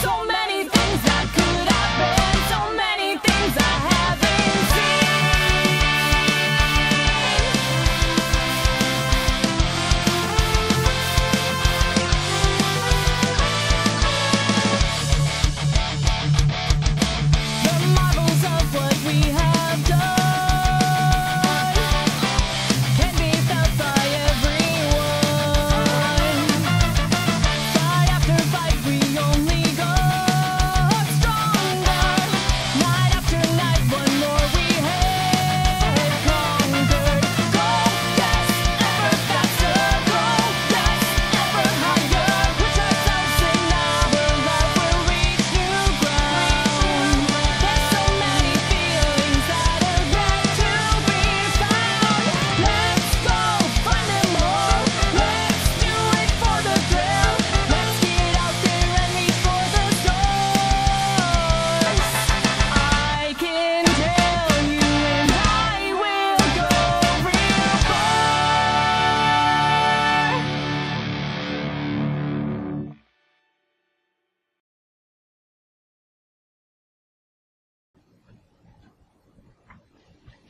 So many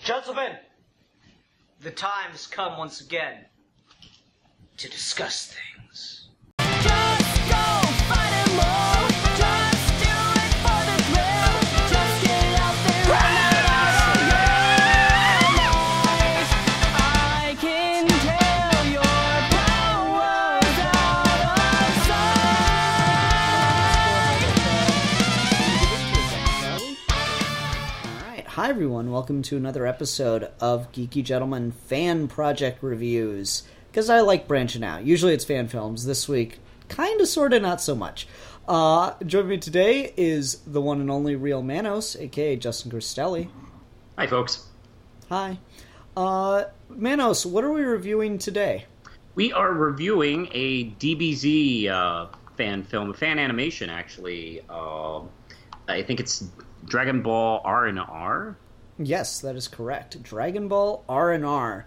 Gentlemen, the time has come once again to discuss things. Hi, everyone. Welcome to another episode of Geeky Gentlemen Fan Project Reviews. Because I like branching out. Usually it's fan films. This week, kind of, sort of, not so much. Uh, joining me today is the one and only Real Manos, aka Justin Cristelli. Hi, folks. Hi. Uh, Manos, what are we reviewing today? We are reviewing a DBZ uh, fan film, a fan animation, actually. Uh, I think it's Dragon Ball R and R. Yes, that is correct. Dragon Ball R and R.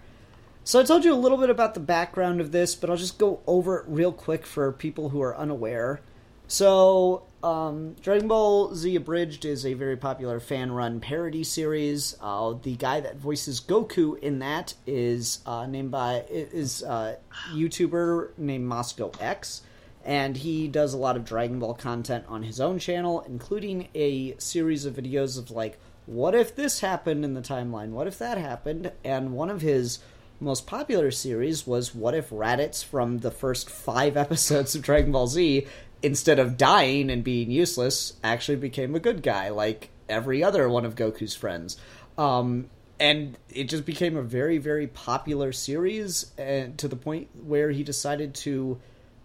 So I told you a little bit about the background of this, but I'll just go over it real quick for people who are unaware. So, um, Dragon Ball Z Abridged is a very popular fan-run parody series. Uh, the guy that voices Goku in that is uh, named by is a YouTuber named Masako X, and he does a lot of Dragon Ball content on his own channel, including a series of videos of like, what if this happened in the timeline? What if that happened? And one of his most popular series was What If Raditz from the first five episodes of Dragon Ball Z, instead of dying and being useless, actually became a good guy, like every other one of Goku's friends. Um, and it just became a very, very popular series, and to the point where he decided to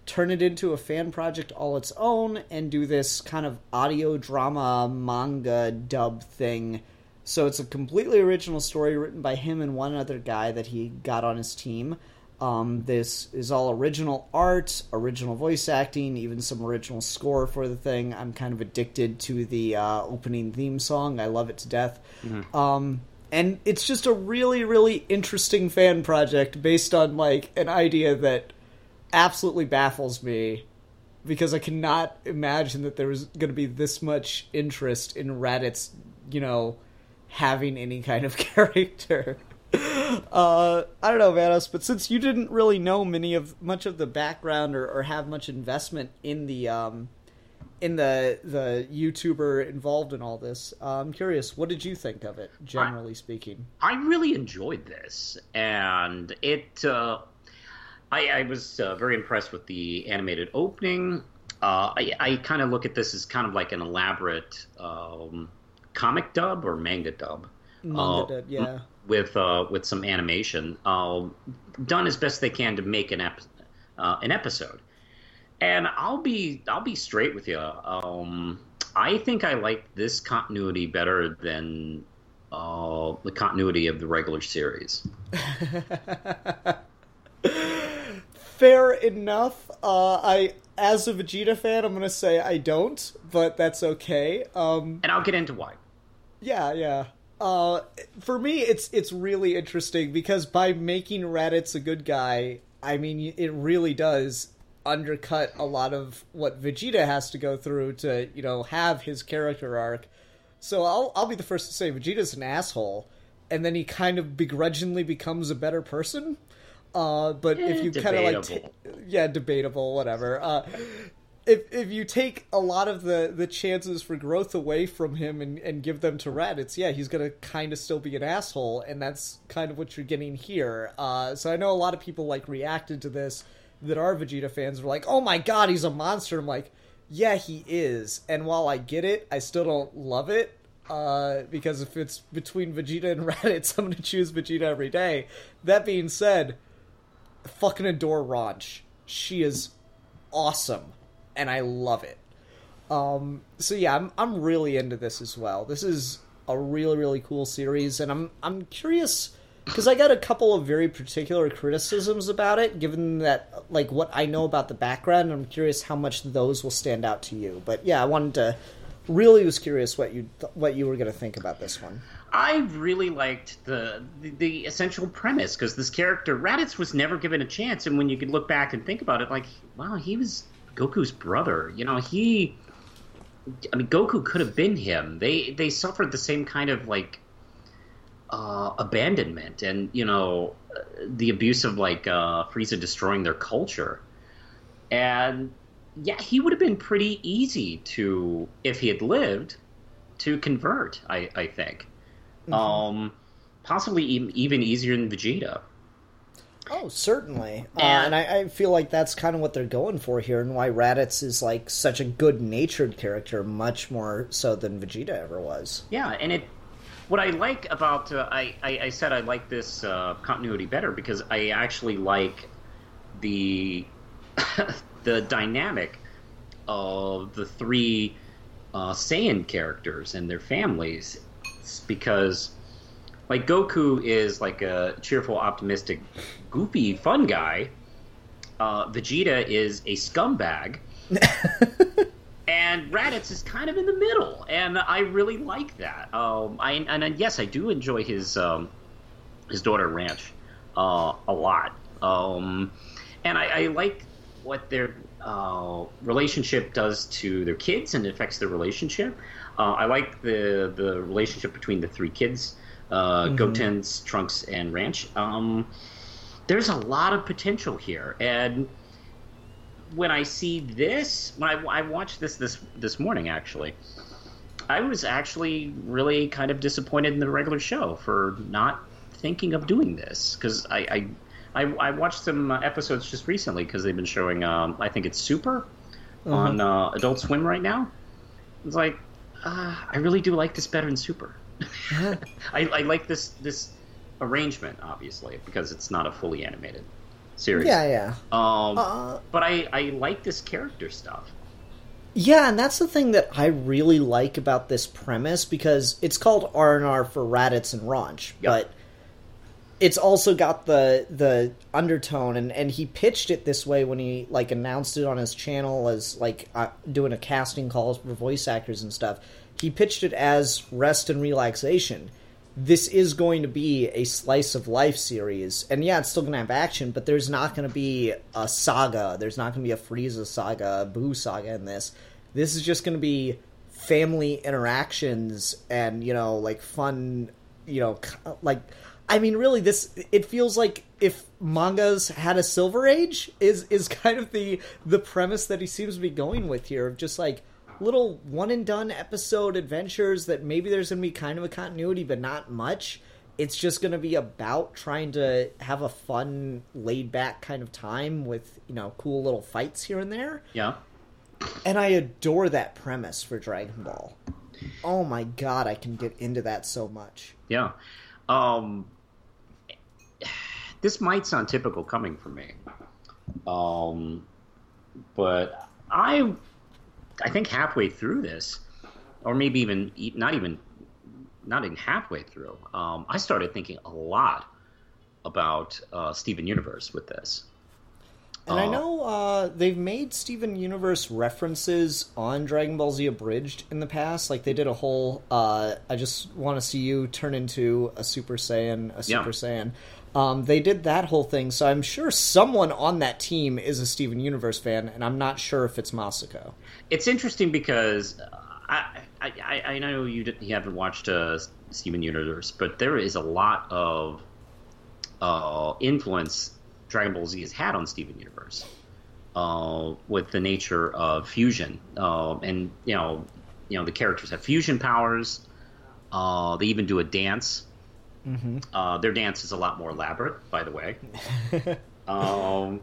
turn it into a fan project all its own and do this kind of audio drama manga dub thing so it's a completely original story written by him and one other guy that he got on his team. Um, this is all original art, original voice acting, even some original score for the thing. I'm kind of addicted to the uh, opening theme song. I love it to death. Um, and it's just a really, really interesting fan project based on like an idea that absolutely baffles me because I cannot imagine that there was going to be this much interest in Raditz, you know, having any kind of character. Uh, I don't know, Manos, but since you didn't really know many of much of the background or, or have much investment in the um, in the the YouTuber involved in all this, uh, I'm curious, what did you think of it, generally speaking? I really enjoyed this, and it. Uh, I, I was uh, very impressed with the animated opening. Uh, I, I kind of look at this as kind of like an elaborate um, comic dub or manga dub. Manga Uh, did, yeah. with uh, with some animation, uh, done as best they can to make an ep- uh, an episode. And I'll be I'll be straight with you. Um, I think I like this continuity better than uh, the continuity of the regular series. Fair enough. Uh, I, as a Vegeta fan, I'm gonna say I don't, but that's okay. Um, And I'll get into why. yeah, yeah. Uh, for me, it's it's really interesting because by making Raditz a good guy, I mean it really does undercut a lot of what Vegeta has to go through to, you know, have his character arc. So I'll I'll be the first to say Vegeta's an asshole, and then he kind of begrudgingly becomes a better person. Uh, but if you kind of like, ta- yeah, debatable, whatever. Uh, if if you take a lot of the the chances for growth away from him and, and give them to Raditz, yeah, he's gonna kind of still be an asshole, and that's kind of what you're getting here. Uh, so I know a lot of people like reacted to this that are Vegeta fans were like, "Oh my god, he's a monster." I'm like, "Yeah, he is." And while I get it, I still don't love it uh, because if it's between Vegeta and Raditz, I'm gonna choose Vegeta every day. That being said, fucking adore Raunch. She is awesome, and I love it. Um, so yeah, I'm I'm really into this as well. This is a really really cool series, and I'm I'm curious because I got a couple of very particular criticisms about it, given that like what I know about the background. I'm curious how much those will stand out to you. But yeah, I wanted to really was curious what you what you were going to think about this one. I really liked the the, the essential premise because this character Raditz was never given a chance, and when you could look back and think about it, like, wow, he was Goku's brother. You know, he. I mean, Goku could have been him. They they suffered the same kind of like uh, abandonment and you know the abuse of like uh, Frieza destroying their culture, and yeah, he would have been pretty easy to if he had lived to convert. I I think, um, possibly even, even easier than Vegeta. Oh, certainly. Uh, And- and I, I feel like that's kind of what they're going for here, and why Raditz is like such a good-natured character, much more so than Vegeta ever was. Yeah, and it. What I like about uh, I, I I said I like this uh, continuity better because I actually like the the dynamic of the three uh, Saiyan characters and their families Because like Goku is like a cheerful, optimistic, goofy, fun guy. Uh, Vegeta is a scumbag. and Raditz is kind of in the middle, and I really like that. Um, I and uh, yes, I do enjoy his um, his daughter Raunch uh, a lot, um, and I, I like what their uh, relationship does to their kids and affects their relationship. Uh, I like the the relationship between the three kids, uh, Goten's, Trunks, and Raunch. Um, there's a lot of potential here, and when I see this, when I, I watched this this this morning, actually, I was actually really kind of disappointed in the regular show for not thinking of doing this because I, I I I watched some episodes just recently because they've been showing um, I think it's Super on uh, Adult Swim right now. It's like uh, I really do like this better than Super. I, I like this this arrangement obviously because it's not a fully animated series. Yeah, yeah. Um, Uh, but I, I like this character stuff. Yeah, and that's the thing that I really like about this premise because it's called R and R for Raditz and Raunch, Yep. but it's also got the the undertone and and he pitched it this way when he like announced it on his channel as like uh, doing a casting call for voice actors and stuff. He pitched it as rest and relaxation. This is going to be a slice of life series, and yeah, it's still going to have action, but there's not going to be a saga. There's not going to be a Frieza saga, a Boo saga in this. This is just going to be family interactions and you know like fun you know like i mean really this it feels like if mangas had a silver age is is kind of the the premise that he seems to be going with here of just like little one and done episode adventures that maybe there's gonna be kind of a continuity but not much it's just gonna be about trying to have a fun laid back kind of time with you know cool little fights here and there Yeah. and I adore that premise for Dragon Ball. Oh my god, I can get into that so much. Yeah. Um, this might sound typical coming from me. Um, but I, I think halfway through this, or maybe even not even, not even halfway through, um, I started thinking a lot about uh, Steven Universe with this. And I Oh. know uh, they've made Steven Universe references on Dragon Ball Z Abridged in the past. Like they did a whole uh, I just want to see you turn into a Super Saiyan, a Yeah. Super Saiyan. Um, they did that whole thing, so I'm sure someone on that team is a Steven Universe fan, and I'm not sure if it's Masako. It's interesting because uh, I, I, I know you, you haven't watched uh, Steven Universe, but there is a lot of uh, influence Dragon Ball Z has had on Steven Universe uh, with the nature of fusion, uh, and you know, you know the characters have fusion powers. Uh, they even do a dance. Uh, their dance is a lot more elaborate, by the way. um,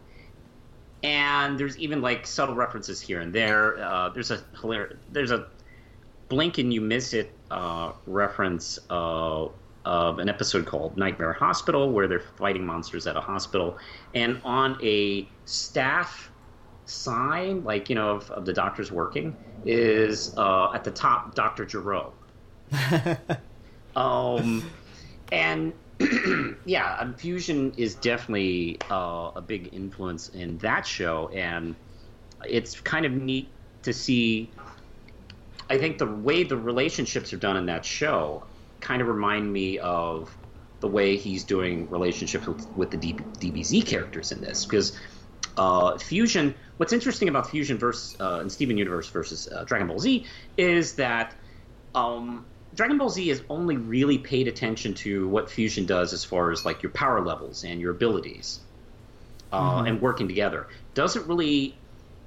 and there's even like subtle references here and there. Uh, there's a hilarious, there's a blink and you miss it uh, reference uh, of an episode called Nightmare Hospital where they're fighting monsters at a hospital, and on a staff sign, like you know, of, of the doctors working, is uh, at the top Doctor Gero. um, and yeah, um, fusion is definitely uh, a big influence in that show, and it's kind of neat to see. I think the way the relationships are done in that show kind of remind me of the way he's doing relationships with, with the DB, DBZ characters in this, because uh, Fusion. What's interesting about Fusion versus uh, and Steven Universe versus uh, Dragon Ball Z is that um, Dragon Ball Z has only really paid attention to what Fusion does as far as like your power levels and your abilities, uh, and working together. Doesn't really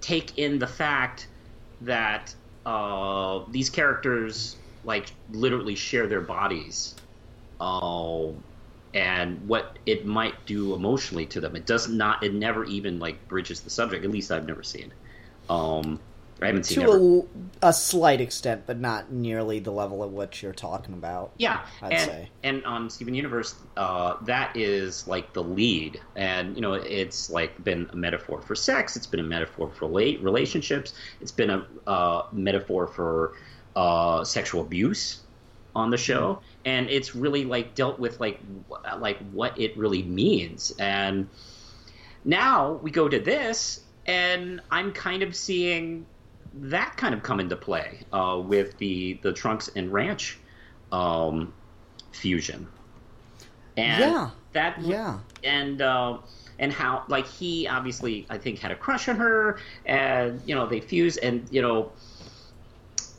take in the fact that uh, these characters like literally share their bodies, uh, and what it might do emotionally to them. It does not. It never even like bridges the subject. At least I've never seen. Um, I haven't seen. to a, a slight extent, but not nearly the level of what you're talking about. Yeah, I'd and, say. and on Steven Universe, uh, that is like the lead, and you know, it's like been a metaphor for sex. It's been a metaphor for late relationships. It's been a uh, metaphor for uh, sexual abuse on the show, and it's really like dealt with like like what it really means. And now we go to this, and I'm kind of seeing that kind of come into play uh, with the the Trunks and Raunch um, fusion. And Yeah. that Yeah. and uh, and how like he obviously I think had a crush on her, and you know they fuse, and you know,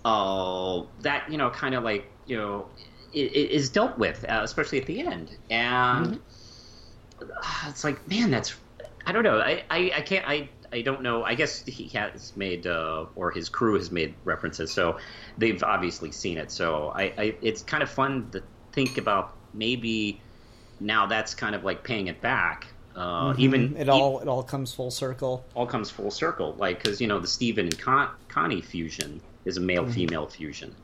uh, that you know kind of like you know i- i- is dealt with, uh, especially at the end, and uh, it's like man, that's I don't know, I I, I can't I. I don't know. I guess he has made, uh, or his crew has made references, so they've obviously seen it. So I, I, it's kind of fun to think about. Maybe now that's kind of like paying it back. Uh, Even Mm-hmm. it all it all comes full circle. all comes full circle. Like because you know the Steven and Con- Connie fusion is a male female fusion,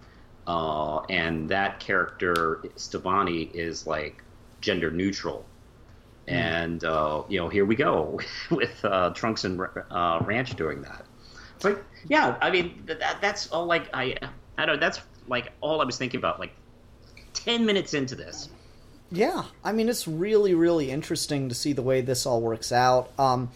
uh, and that character Stevonnie is like gender neutral. And uh, you know, here we go with uh, Trunks and uh, Raunch doing that. It's like, yeah, I mean, that, that's all. Like, I, I don't. know, That's like all I was thinking about. Like, ten minutes into this, Yeah, I mean it's really really interesting to see the way this all works out. Um,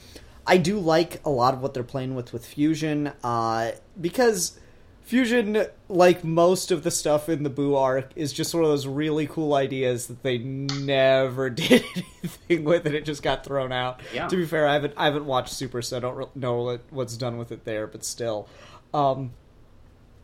I do like a lot of what they're playing with with Fusion uh, because Fusion, like most of the stuff in the Boo arc, is just one of those really cool ideas that they never did anything with, and it just got thrown out. Yeah. To be fair, I haven't I haven't watched Super, so I don't re- know what, what's done with it there, but still. Um,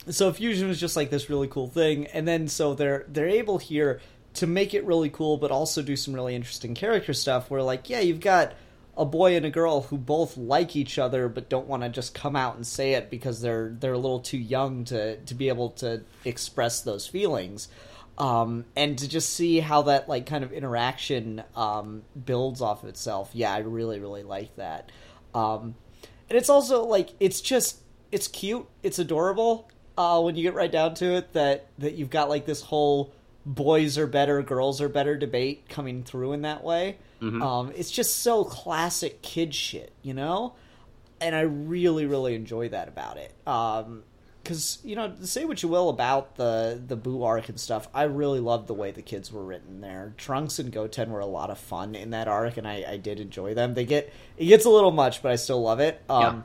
so fusion was just like this really cool thing and then so they're they're able here to make it really cool but also do some really interesting character stuff where like yeah you've got a boy and a girl who both like each other but don't want to just come out and say it because they're they're a little too young to to be able to express those feelings. Um, and to just see how that like kind of interaction um, builds off of itself yeah i really really like that. Um, and it's also like it's just it's cute it's adorable uh, when you get right down to it that that you've got like this whole boys are better girls are better debate coming through in that way um, it's just so classic kid shit you know? And i really really enjoy that about it. Um, because you know say what you will about the the boo arc and stuff i really loved the way the kids were written there. Trunks and goten were a lot of fun in that arc and i, I did enjoy them. They get it gets a little much but i still love it. Um,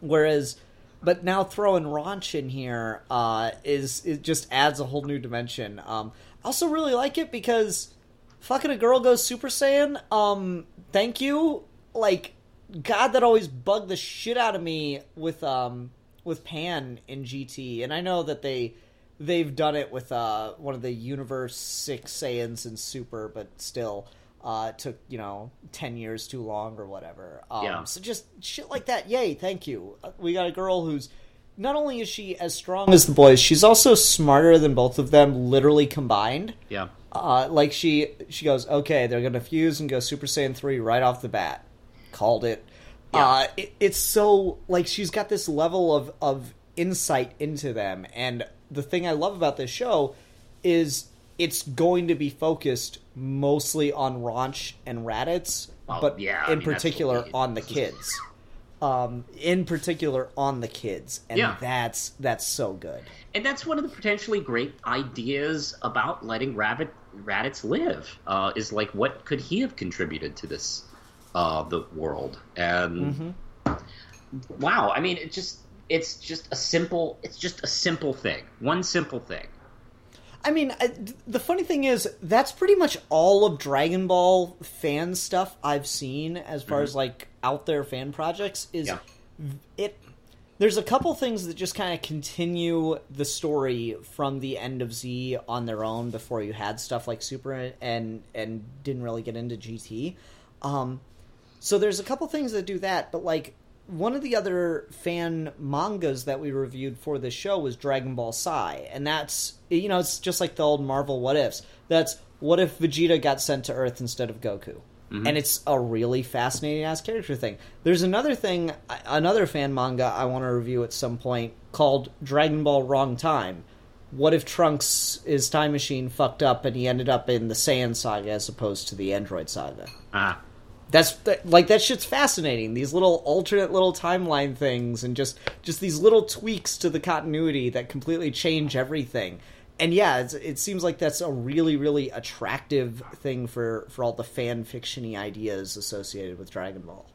whereas but now throwing Raunch in here uh, is it just adds a whole new dimension. Um, I also really like it because fucking a girl goes Super Saiyan. Um, thank you. Like, God, that always bugged the shit out of me with um with Pan in GT, and I know that they they've done it with uh one of the Universe Six Saiyans in Super, but still. Uh, it took you know ten years too long or whatever. Um, Yeah. So just shit like that. Yay! Thank you. Uh, We got a girl who's not only is she as strong as the boys, she's also smarter than both of them, literally combined. Yeah. Uh, like she she goes, okay, they're gonna fuse and go Super Saiyan three right off the bat. Called it. Uh, it. It's so like she's got this level of of insight into them, and the thing I love about this show is it's going to be focused mostly on Raunch and Raditz, Well, but yeah, in mean, particular on the kids. Um, in particular on the kids, and Yeah. that's that's so good. And that's one of the potentially great ideas about letting Rabbit Raditz live. Uh, is like, what could he have contributed to this, uh, the world? And wow, I mean, it just it's just a simple it's just a simple thing, one simple thing. I mean, I, the funny thing is, that's pretty much all of Dragon Ball fan stuff I've seen as far as like out there fan projects. Is Yeah. it? There's a couple things that just kind of continue the story from the end of Z on their own before you had stuff like Super and and didn't really get into GT. Um, so there's a couple things that do that, but like one of the other fan mangas that we reviewed for this show was Dragon Ball Sai, and that's you know it's just like the old Marvel what ifs. That's what if Vegeta got sent to Earth instead of Goku, and it's a really fascinating ass character thing. There's another thing, another fan manga I want to review at some point called Dragon Ball Wrong Time. What if Trunks' his time machine fucked up and he ended up in the Saiyan saga as opposed to the Android saga? Ah, That's like that shit's fascinating. These little alternate little timeline things, and just just these little tweaks to the continuity that completely change everything. And yeah, it's, it seems like that's a really really attractive thing for for all the fan fictiony ideas associated with Dragon Ball.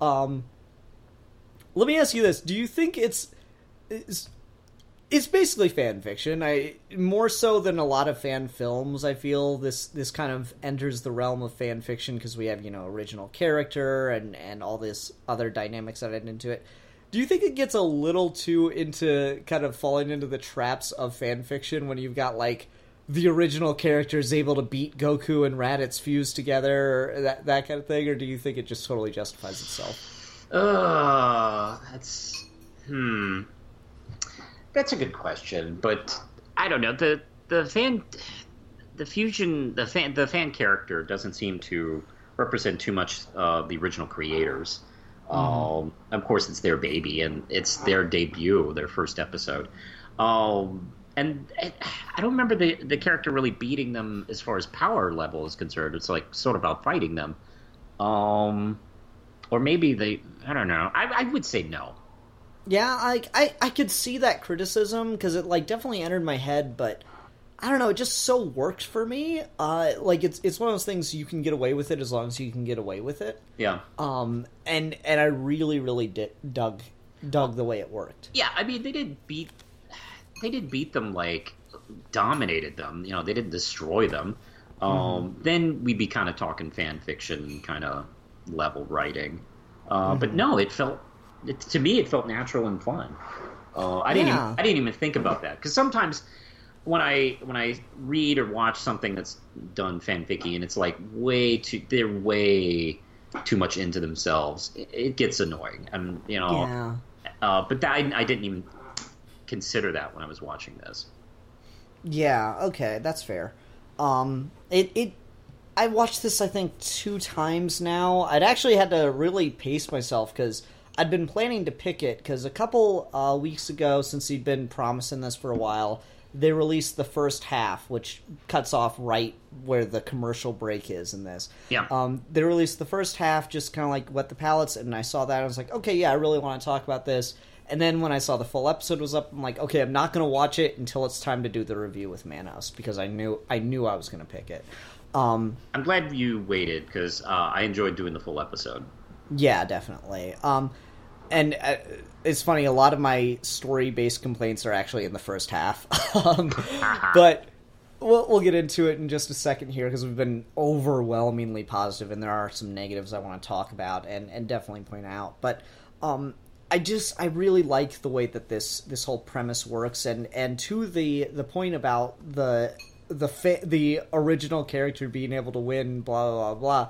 Um, let me ask you this: Do you think it's it's, it's basically fan fiction? I more so than a lot of fan films. I feel this this kind of enters the realm of fan fiction because we have you know original character and and all this other dynamics that add into it. Do you think it gets a little too into kind of falling into the traps of fan fiction when you've got like the original character is able to beat Goku and Raditz fused together, or that that kind of thing, or do you think it just totally justifies itself? Uh, that's hmm. That's a good question, but I don't know. The the fan the fusion the fan the fan character doesn't seem to represent too much uh, the original creators. Um, of course, it's their baby and it's their debut, their first episode. Um, and I I don't remember the the character really beating them as far as power level is concerned. It's like sort of about fighting them. Um, or maybe they I don't know. I, I would say no. Yeah, I I, I could see that criticism because it like definitely entered my head, but I don't know, it just so worked for me. Uh, like it's it's one of those things you can get away with it as long as you can get away with it. Yeah. Um, and and I really really did, dug dug the way it worked. Yeah, I mean they did beat they did beat them like dominated them. You know, they didn't destroy them. Um, Then we'd be kind of talking fan fiction kind of level writing. Uh, But no, it felt it, to me it felt natural and fun. Uh, I didn't Yeah. even, I didn't even think about that because sometimes when I when I read or watch something that's done fanficky and it's like way too they're way too much into themselves, it, it gets annoying. And you know, Yeah. uh, but that, I, I didn't even consider that when I was watching this. Yeah, okay, that's fair. Um, it it I watched this I think two times now. I'd actually had to really pace myself because I'd been planning to pick it because a couple uh, weeks ago, since he'd been promising this for a while, they released the first half, which cuts off right where the commercial break is in this. Yeah. Um, they released the first half, just kind of like wet the palates, and I saw that. I was like, okay, yeah, I really want to talk about this. And then when I saw the full episode was up, I'm like, okay, I'm not going to watch it until it's time to do the review with Manos because I knew I knew I was going to pick it. Um, I'm glad you waited because uh, I enjoyed doing the full episode. yeah, definitely. Um, and uh, it's funny, a lot of my story based complaints are actually in the first half. um, but we'll, we'll get into it in just a second here because we've been overwhelmingly positive, and there are some negatives I want to talk about and, and definitely point out. But um, I just I really like the way that this this whole premise works, and and to the the point about the the fa- the original character being able to win, blah blah blah.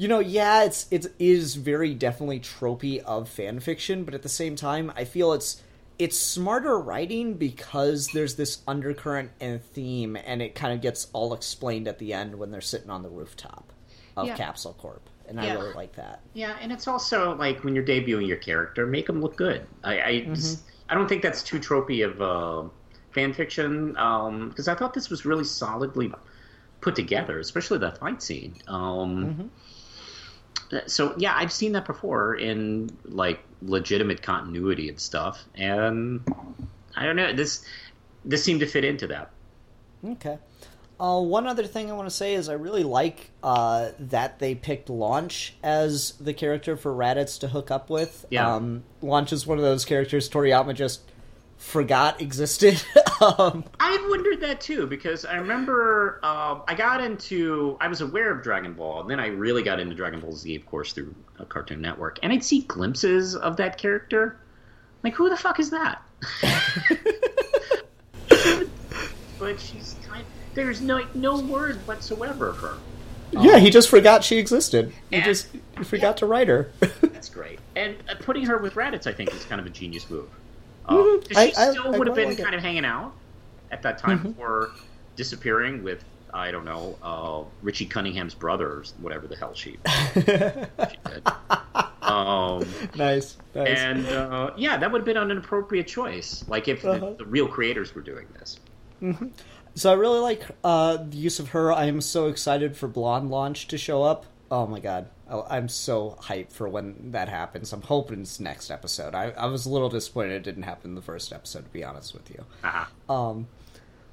You know, yeah, it's it is very definitely tropey of fan fiction, but at the same time, I feel it's it's smarter writing because there's this undercurrent and theme, and it kind of gets all explained at the end when they're sitting on the rooftop of Yeah. Capsule Corp, and I really like that. Yeah, and it's also like when you're debuting your character, make them look good. I I, just- I don't think that's too tropey of uh, fan fiction because I thought this was really solidly put together, especially that fight scene. Um, So yeah, I've seen that before in like legitimate continuity and stuff, and I don't know this this seemed to fit into that. Okay. Uh, one other thing I want to say is I really like uh, that they picked Launch as the character for Raditz to hook up with. Yeah. Um, Launch is one of those characters Toriyama just forgot existed. um, I wondered that too because I remember uh, I got into I was aware of Dragon Ball, and then I really got into Dragon Ball Z, of course, through a Cartoon Network, and I'd see glimpses of that character. Like, who the fuck is that? but she's kind. There's no no word whatsoever of her. yeah, he just forgot she existed. He Yeah. just he forgot to write her. That's great. And uh, putting her with Raditz, I think, is kind of a genius move. 'Cause I- she I- still I would have been like it. kind of hanging out at that time Mhm. before disappearing with, I don't know, uh, Richie Cunningham's brother or whatever the hell she, she did. Um, nice, nice. and uh, yeah, that would have been an appropriate choice. Like if Uh-huh. the, the real creators were doing this. So I really like uh, the use of her. I am so excited for Blonde Launch to show up. Oh my god, I- I'm so hyped for when that happens. I'm hoping it's next episode. I, I was a little disappointed it didn't happen in the first episode, to be honest with you. Uh-huh. Um,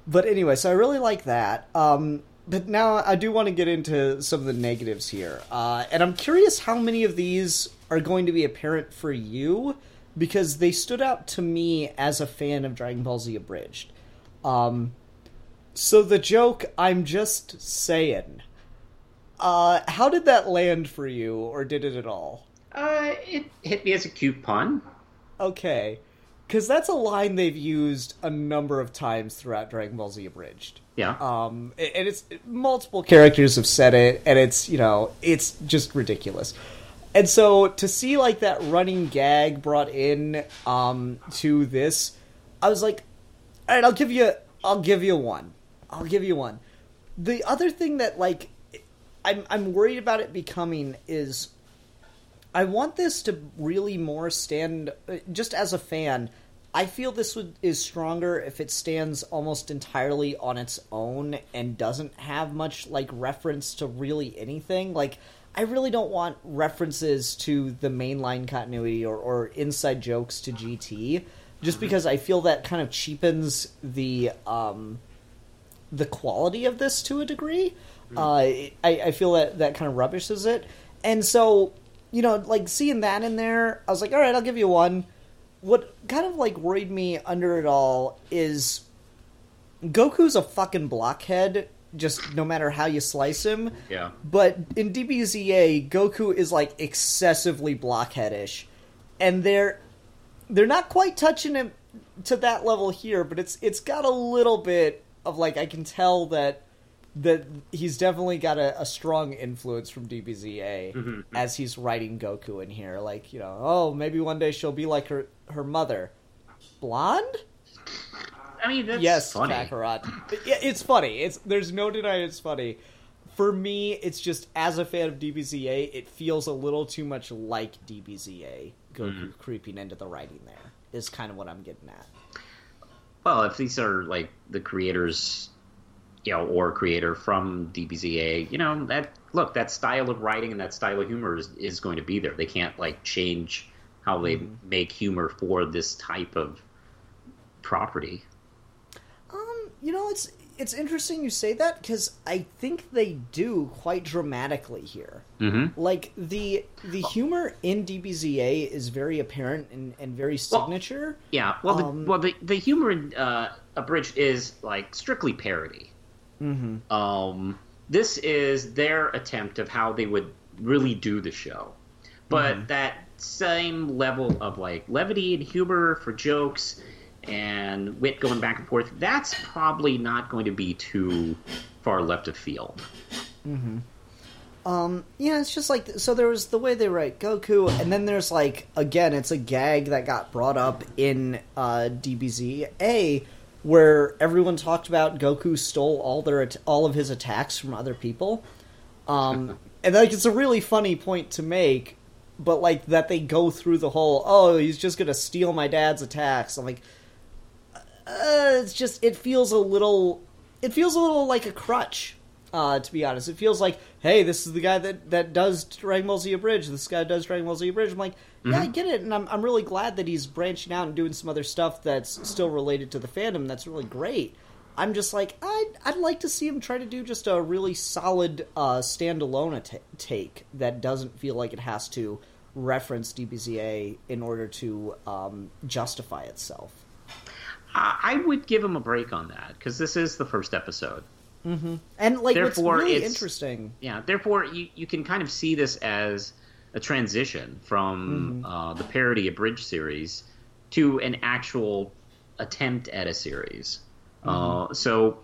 but anyway, so I really like that. Um, but now I do want to get into some of the negatives here, uh, and I'm curious how many of these are going to be apparent for you because they stood out to me as a fan of Dragon Ball Z Abridged. Um, so the joke, I'm just saying. Uh, how did that land for you, or did it at all? Uh, it hit me as a cute pun. Okay, because that's a line they've used a number of times throughout Dragon Ball Z Abridged. Yeah. Um, and it's multiple characters have said it, and it's you know it's just ridiculous. And so to see like that running gag brought in um, to this, I was like, all right, I'll give you, I'll give you one, I'll give you one. The other thing that like I'm I'm worried about it becoming is I want this to really more stand uh, just as a fan. I feel this would is stronger if it stands almost entirely on its own and doesn't have much like reference to really anything. Like I really don't want references to the mainline continuity or, or inside jokes to GT just because I feel that kind of cheapens the um the quality of this to a degree. Uh, I, I feel that that kind of rubbishes it, and so you know, like seeing that in there, I was like, all right, I'll give you one. What kind of like worried me under it all is Goku's a fucking blockhead. Just no matter how you slice him, Yeah. but in DBZA, Goku is like excessively blockheadish, and they're they're not quite touching him to that level here, but it's it's got a little bit of like I can tell that that he's definitely got a, a strong influence from DBZA as he's writing Goku in here. Like you know, oh maybe one day she'll be like her her mother, blonde. I mean, that's yes, funny. Kakarot. Yeah, it's funny. It's there's no denying it's funny. For me, it's just as a fan of DBZA, it feels a little too much like DBZA. Goku Mm-hmm. creeping into the writing there is kind of what I'm getting at. Well, if these are like the creators, you know, or creator from DBZA, you know, that look, that style of writing and that style of humor is, is going to be there. They can't like change how they make humor for this type of property. Um, you know, it's it's interesting you say that because I think they do quite dramatically here. Mm-hmm. Like the the humor in DBZA is very apparent and, and very Well, signature. Yeah. Well, Um, the, well, the the humor in uh, abridged is like strictly parody. Mm-hmm. Um, this is their attempt of how they would really do the show, but that same level of like levity and humor for jokes and wit going back and forth. That's probably not going to be too far left of field. Mm-hmm. Um, Yeah, it's just like so. There was the way they write Goku, and then there's like again, it's a gag that got brought up in uh, DBZ A, where everyone talked about Goku stole all their all of his attacks from other people, um, and like it's a really funny point to make, but like that they go through the whole oh he's just gonna steal my dad's attacks. I'm like, uh, it's just it feels a little it feels a little like a crutch uh, to be honest. It feels like hey this is the guy that that does Dragon Ball Z Abridged this guy does Dragon Ball Z Abridged i'm like yeah i get it and I'm, I'm really glad that he's branching out and doing some other stuff that's still related to the fandom that's really great i'm just like i'd, I'd like to see him try to do just a really solid uh, standalone at- take that doesn't feel like it has to reference dbza in order to um, justify itself I, I would give him a break on that because this is the first episode. And like Therefore, really it's- interesting. Yeah, therefore you, you can kind of see this as a transition from uh, the parody abridged series to an actual attempt at a series. Uh, so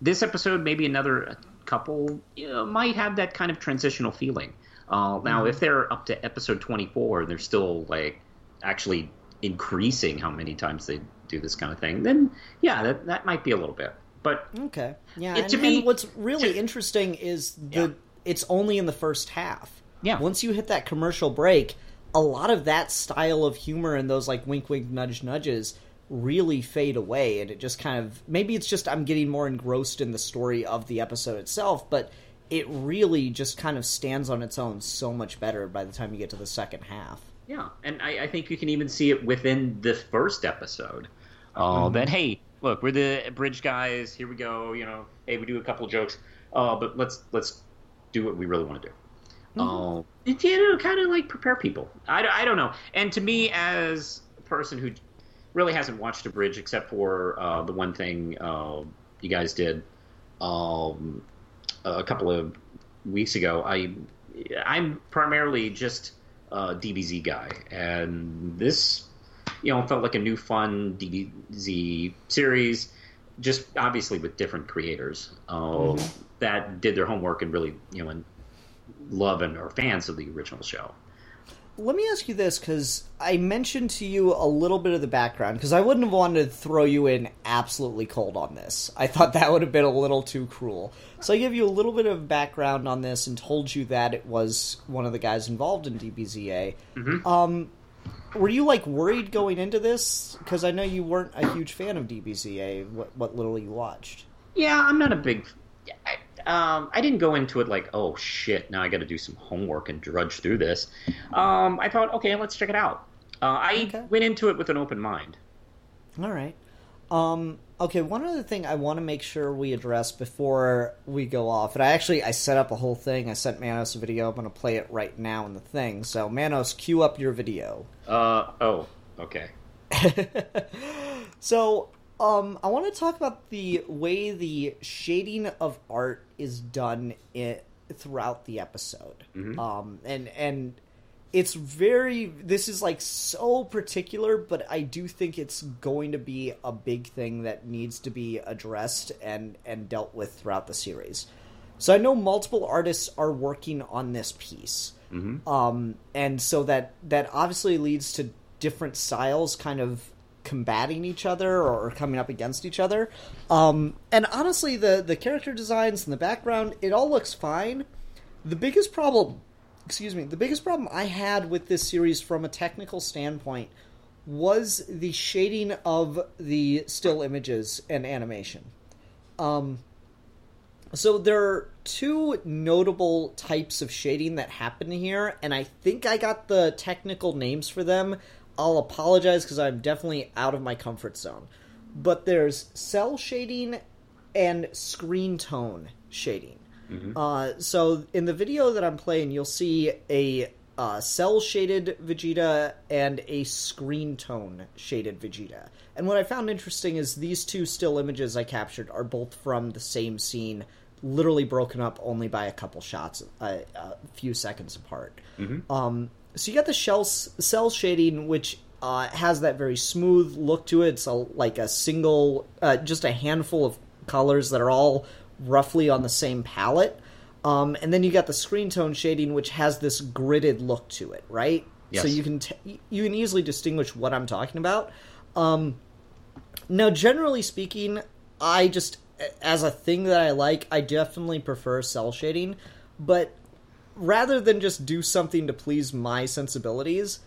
this episode, maybe another couple, you know, might have that kind of transitional feeling. Uh, now, if they're up to episode 24 and they're still like actually increasing how many times they do this kind of thing, then yeah, that, that might be a little bit. But Okay. Yeah. It- and, to me- what's really to- interesting is the Yeah. it's only in the first half. Yeah. Once you hit that commercial break, a lot of that style of humor and those like wink wink nudge nudges really fade away and it just kind of maybe it's just I'm getting more engrossed in the story of the episode itself, but it really just kind of stands on its own so much better by the time you get to the second half. Yeah, and I, I think you can even see it within the first episode. Uh, That hey, look, we're the bridge guys. Here we go. You know, hey, we do a couple jokes, uh, but let's let's do what we really want to do. Uh, it, you know, kind of like prepare people. I, I don't know. And to me, as a person who really hasn't watched Abridged except for uh, the one thing uh, you guys did um, a couple of weeks ago, I I'm primarily just a DBZ guy, and this you know felt like a new fun DBZ series, just obviously with different creators uh, that did their homework and really you know and love and are fans of the original show. Let me ask you this because I mentioned to you a little bit of the background because I wouldn't have wanted to throw you in absolutely cold on this. I thought that would have been a little too cruel. So I gave you a little bit of background on this and told you that it was one of the guys involved in DBZA. Um, were you like worried going into this? Because I know you weren't a huge fan of DBZA. What, what little you watched. Yeah, I'm not a big. I, um, I didn't go into it like, oh shit, now I got to do some homework and drudge through this. Um, I thought, okay, let's check it out. Uh, I Okay. went into it with an open mind. All right. Um, okay, one other thing I want to make sure we address before we go off, and I actually I set up a whole thing. I sent Manos a video. I'm going to play it right now in the thing. So Manos, cue up your video. Uh, oh, okay. So, um, I want to talk about the way the shading of art is done throughout the episode. Um, and and it's very this is like so particular, but I do think it's going to be a big thing that needs to be addressed and and dealt with throughout the series. So I know multiple artists are working on this piece, um, and so that that obviously leads to different styles kind of combating each other or coming up against each other. Um, and honestly, the the character designs and the background, it all looks fine. The biggest problem, excuse me, the biggest problem I had with this series from a technical standpoint was the shading of the still images and animation. Um, so there are two notable types of shading that happen here, and I think I got the technical names for them. I'll apologize because I'm definitely out of my comfort zone. But there's cel shading and screen tone shading. Uh, so in the video that I'm playing, you'll see a uh, cel shaded Vegeta and a screen tone shaded Vegeta. And what I found interesting is these two still images I captured are both from the same scene, literally broken up only by a couple shots, a, a few seconds apart. Um, so you got the shell cel shading, which uh, has that very smooth look to it. It's a, like a single, uh, just a handful of colors that are all roughly on the same palette. Um, and then you got the screen tone shading, which has this gridded look to it, right? Yes. So you can t- you can easily distinguish what I'm talking about. Um, now, generally speaking, I just as a thing that I like, I definitely prefer cel shading, but rather than just do something to please my sensibilities,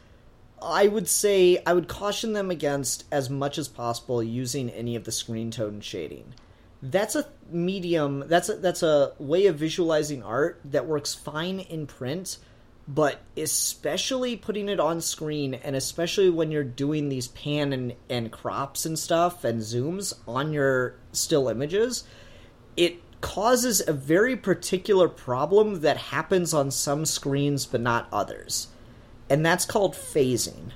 I would say I would caution them against as much as possible using any of the screen tone shading. That's a medium. That's a, that's a way of visualizing art that works fine in print, but especially putting it on screen, and especially when you're doing these pan and, and crops and stuff and zooms on your still images, it causes a very particular problem that happens on some screens but not others. And that's called phasing.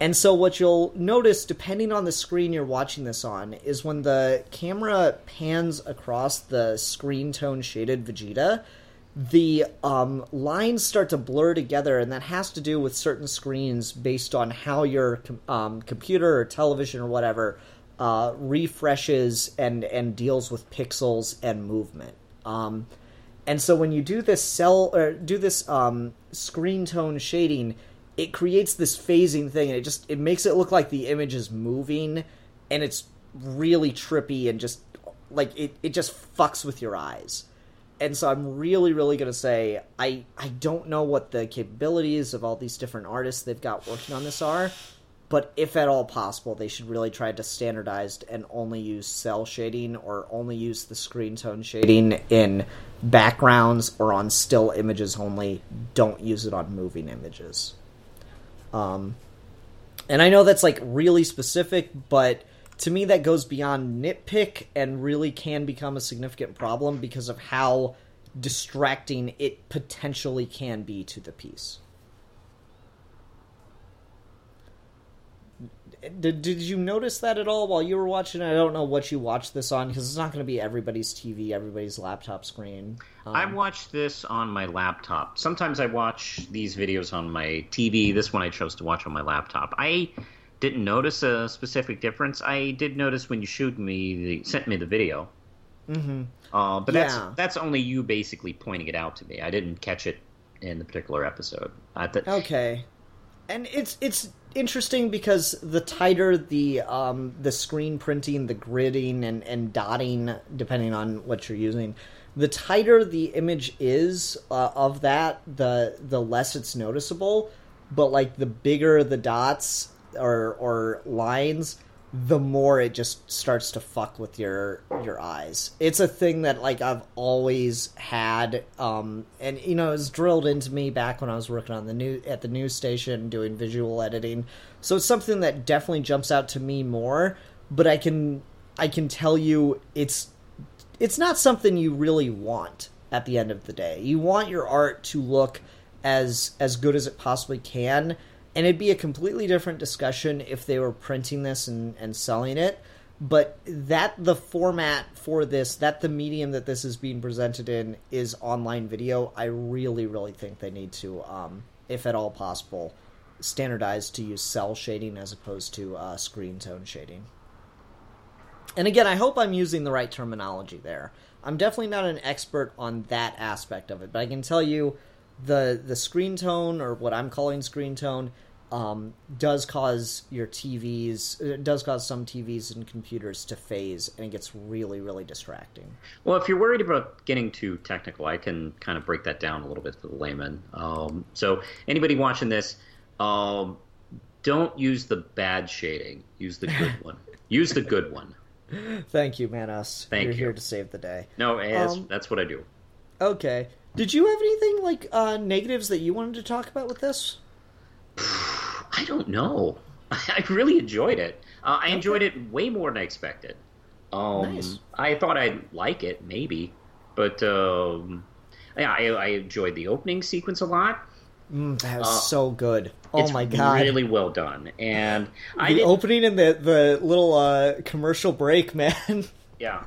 And so, what you'll notice, depending on the screen you're watching this on, is when the camera pans across the screen tone shaded Vegeta, the um, lines start to blur together, and that has to do with certain screens based on how your um, computer or television or whatever uh, refreshes and and deals with pixels and movement. Um, and so when you do this cell or do this um, screen tone shading, it creates this phasing thing, and it just it makes it look like the image is moving, and it's really trippy and just like it it just fucks with your eyes. And so I'm really really gonna say I I don't know what the capabilities of all these different artists they've got working on this are, but if at all possible, they should really try to standardize and only use cel shading or only use the screen tone shading in backgrounds or on still images only. Don't use it on moving images. Um, and I know that's like really specific, but to me that goes beyond nitpick and really can become a significant problem because of how distracting it potentially can be to the piece. Did, did you notice that at all while you were watching? I don't know what you watched this on because it's not going to be everybody's TV, everybody's laptop screen. Um, I watched this on my laptop. Sometimes I watch these videos on my TV. This one I chose to watch on my laptop. I didn't notice a specific difference. I did notice when you showed me the sent me the video. mhm. Uh, but Yeah. that's that's only you basically pointing it out to me. I didn't catch it in the particular episode. Th- Okay, and it's it's interesting because the tighter the um the screen printing, the gridding and and dotting, depending on what you're using, the tighter the image is uh, of that, the the less it's noticeable. But like the bigger the dots or or lines, the more it just starts to fuck with your your eyes. It's a thing that like I've always had, um, and you know, it was drilled into me back when I was working on the new at the news station doing visual editing. So it's something that definitely jumps out to me more. But I can I can tell you it's it's not something you really want at the end of the day. You want your art to look as as good as it possibly can, and it'd be a completely different discussion if they were printing this and, and selling it. But that the format for this, that the medium that this is being presented in is online video, I really, really think they need to, um, if at all possible, standardize to use cel shading as opposed to uh, screen tone shading. And again, I hope I'm using the right terminology there. I'm definitely not an expert on that aspect of it, but I can tell you the the screen tone or what I'm calling screen tone um, does cause your TVs it does cause some TVs and computers to phase, and it gets really really distracting. Well, if you're worried about getting too technical, I can kind of break that down a little bit for the layman. Um, so, anybody watching this, um, don't use the bad shading. Use the good one. Use the good one. Thank you, Manos. Thank You're you. here to save the day. No, that's, Um, that's what I do. Okay. Did you have anything like uh, negatives that you wanted to talk about with this? I don't know. I really enjoyed it. Uh, I enjoyed it way more than I expected. Um, Nice. I thought I'd like it, maybe, but um, yeah, I, I enjoyed the opening sequence a lot. Mm, that was Uh, so good. Oh my god! really well done. And I the didn't, opening and the the little uh, commercial break, man. yeah,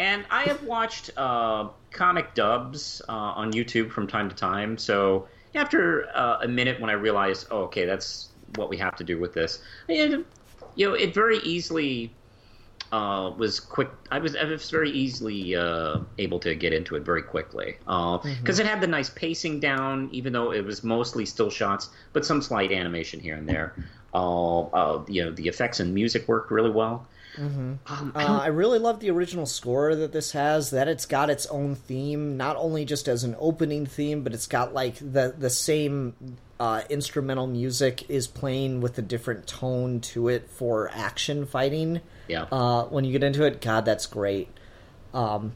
and I have watched uh, comic dubs uh, on YouTube from time to time. So after uh, a minute, when I realized, oh, okay, that's what we have to do with this, it, you know, it very easily uh, was quick. I was I was very easily uh, able to get into it very quickly because it had the nice pacing down, even though it was mostly still shots, but some slight animation here and there. Uh, uh, you know, the effects and music worked really well. Um, I Uh, I really love the original score that this has. That it's got its own theme, not only just as an opening theme, but it's got like the the same uh, instrumental music is playing with a different tone to it for action fighting. yeah. Uh, when you get into it, God, that's great. Um,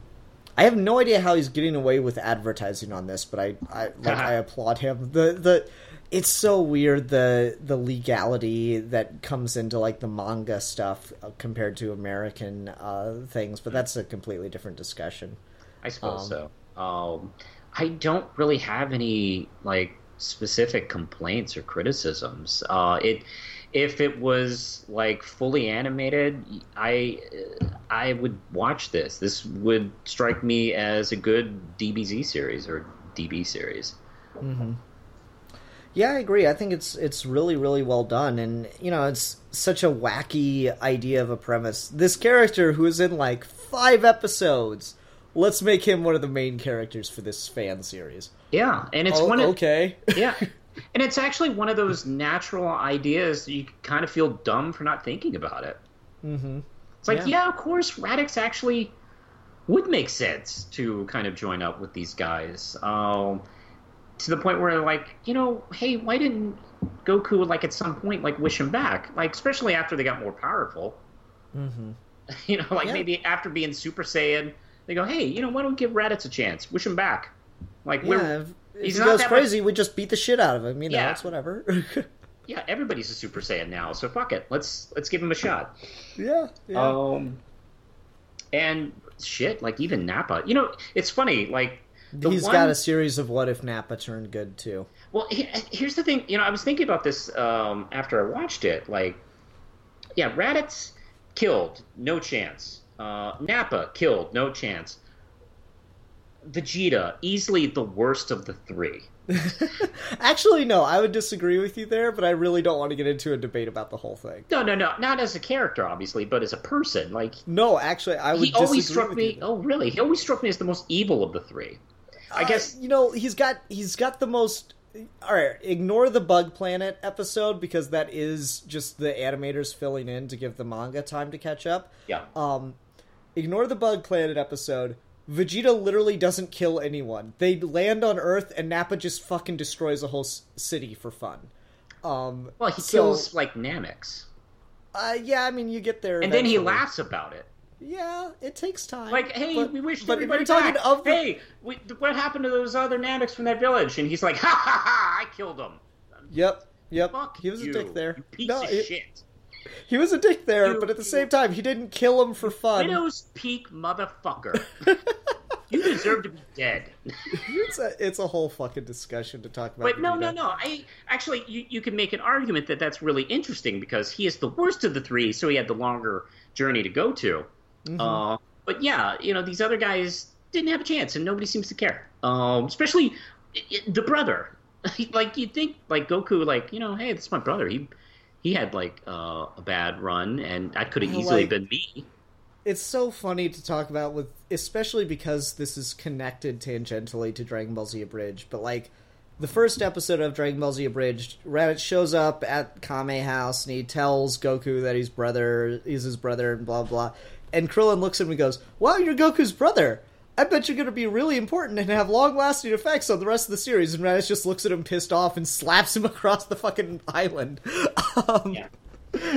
I have no idea how he's getting away with advertising on this, but I, I like I applaud him. The the it's so weird the the legality that comes into like the manga stuff uh, compared to American uh, things, but that's a completely different discussion. I suppose Um, so. Um, I don't really have any like specific complaints or criticisms. Uh, it if it was like fully animated, I I would watch this. This would strike me as a good DBZ series or DB series. Yeah, I agree. I think it's it's really really well done, and you know it's such a wacky idea of a premise. This character who is in like five episodes, let's make him one of the main characters for this fan series. Yeah, and it's Oh, one of okay. yeah. And it's actually one of those natural ideas that you kind of feel dumb for not thinking about it. mm-hmm. It's like, Yeah. yeah. of course, Raditz actually would make sense to kind of join up with these guys. Um, to the point where, like, you know, hey, why didn't Goku, like, at some point, like, wish him back? Like, especially after they got more powerful. Mm-hmm. You know, like Yeah. maybe after being Super Saiyan, they go, hey, you know, why don't we give Raditz a chance? Wish him back. Like, we're, if, if he's he not goes that much- crazy, we just beat the shit out of him. You know, Yeah. it's whatever. yeah, everybody's a Super Saiyan now, so fuck it. Let's let's give him a shot. yeah, yeah. Um, and shit, like even Nappa. You know, it's funny. Like the He's one, got a series of what if Nappa turned good too. Well, he- here's the thing. You know, I was thinking about this um, after I watched it. Like, yeah, Raditz killed, no chance. Uh, Nappa killed, no chance. Vegeta, easily the worst of the three. Actually, no, I would disagree with you there, but I really don't want to get into a debate about the whole thing. No, no, no, not as a character, obviously, but as a person. Like, No, actually, I would. he always struck me. Oh, really? He always struck me as the most evil of the three. I Uh, guess. you know he's got he's got the most. All right, ignore the Bug Planet episode because that is just the animators filling in to give the manga time to catch up. Yeah. Um, ignore the Bug Planet episode. Vegeta literally doesn't kill anyone. They land on Earth and Nappa just fucking destroys a whole s- city for fun. Um, well, he so- kills like Nameks, Uh, yeah, I mean you get there, and then he laughs about it. Yeah, it takes time. Like, hey, But- we wish but everybody back. of the- Hey, we, what happened to those other Nameks from that village? And he's like, ha ha ha! I killed them. Yep, yep. Fuck he was you, a dick there. Piece no, of it- shit. he was a dick there, You- but at the same time, he didn't kill him for fun. Widow's peak motherfucker. you deserve to be dead. It's a it's a whole fucking discussion to talk about. But no, no, no. I actually, you, you can make an argument that that's really interesting because he is the worst of the three, so he had the longer journey to go to. Mm-hmm. Uh, but yeah, you know, these other guys didn't have a chance, and nobody seems to care. Um, especially the brother. like you'd think, like Goku, like you know, hey, this is my brother. He he had like uh, a bad run, and that could have Well, easily like- been me. It's so funny to talk about with, especially because this is connected tangentially to Dragon Ball Z Abridged. But like, the first episode of Dragon Ball Z Abridged, Raditz shows up at Kame House and he tells Goku that he's brother, he's his brother, and blah blah. And Krillin looks at him and goes, "Wow, you're Goku's brother." I bet you're going to be really important and have long-lasting effects on the rest of the series. And Raditz just looks at him pissed off and slaps him across the fucking island. Um, Yeah.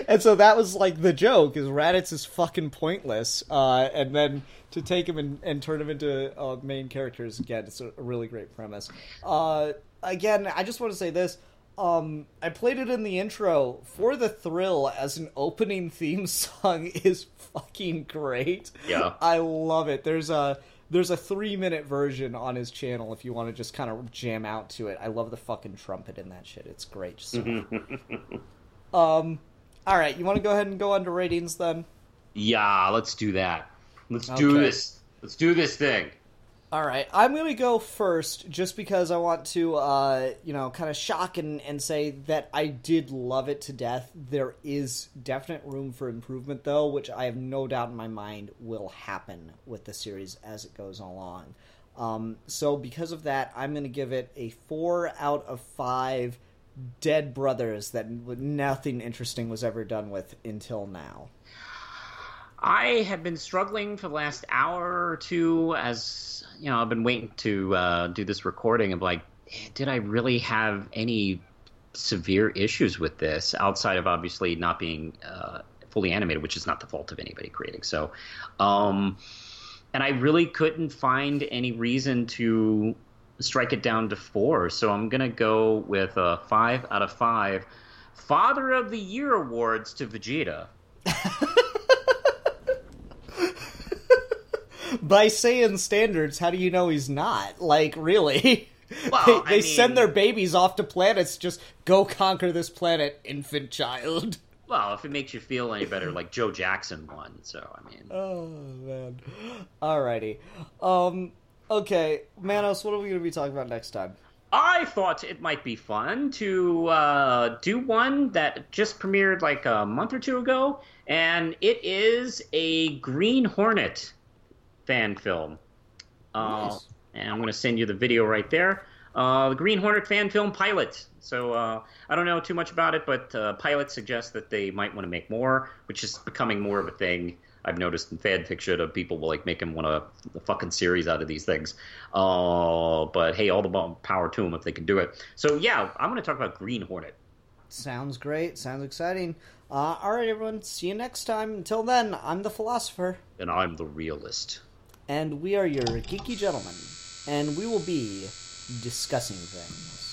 and so that was like the joke is Raditz is fucking pointless, uh, and then to take him and, and turn him into uh, main characters again, it's a, a really great premise. Uh, again, I just want to say this. Um, I played it in the intro for the thrill as an opening theme song is fucking great. Yeah. I love it. There's a There's a three minute version on his channel if you want to just kind of jam out to it. I love the fucking trumpet in that shit. It's great. stuff. um, all right, you want to go ahead and go on to ratings then? Yeah, let's do that. Let's do this. Let's do this thing. All right, I'm going to go first just because I want to, uh, you know, kind of shock and, and say that I did love it to death. There is definite room for improvement, though, which I have no doubt in my mind will happen with the series as it goes along. Um, so, because of that, I'm going to give it a four out of five dead brothers that nothing interesting was ever done with until now. I have been struggling for the last hour or two as you know, I've been waiting to uh, do this recording of like, did I really have any severe issues with this outside of obviously not being uh, fully animated, which is not the fault of anybody creating. So, um, and I really couldn't find any reason to strike it down to four. So I'm gonna go with a five out of five. Father of the Year awards to Vegeta. By Saiyan standards, how do you know he's not? Like, really? Well, they they send their babies off to planets, just go conquer this planet, infant child. Well, if it makes you feel any better, like Joe Jackson won. So I mean, Oh, man. Alrighty. Um, okay, Manos, what are we going to be talking about next time? I thought it might be fun to uh, do one that just premiered like a month or two ago, and it is a Green Hornet fan film. Uh, Nice. And I'm going to send you the video right there. Uh, the Green Hornet fan film pilot. So uh, I don't know too much about it, but uh, pilots suggest that they might want to make more, which is becoming more of a thing. I've noticed in fan fiction of people will like make them want a, a fucking series out of these things. Uh, but hey, all the power to them if they can do it. So yeah, I'm going to talk about Green Hornet. Sounds great. Sounds exciting. Uh, alright, everyone. See you next time. Until then, I'm the philosopher. And I'm the realist. And we are your geeky gentlemen, and we will be discussing things.